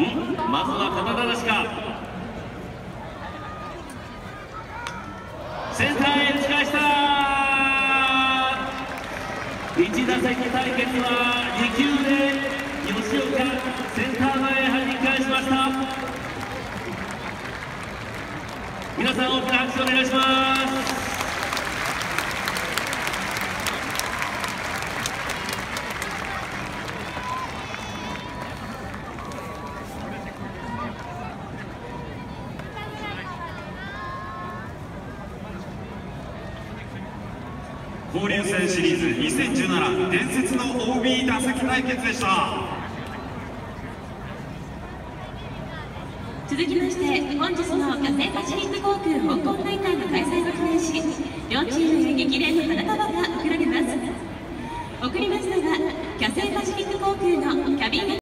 まずは肩慣らしか。センターへ打ち返した1打席対決は2球で吉岡センター前へ弾き返しました。皆さん大きな拍手お願いします。交流戦シリーズ2017伝説の OB 打席対決でした。続きまして本日の火星パシフィック航空香港大会の開催を記念し両チームへ激励の花束が贈られます。送りますのは火星パシフィック航空のキャビン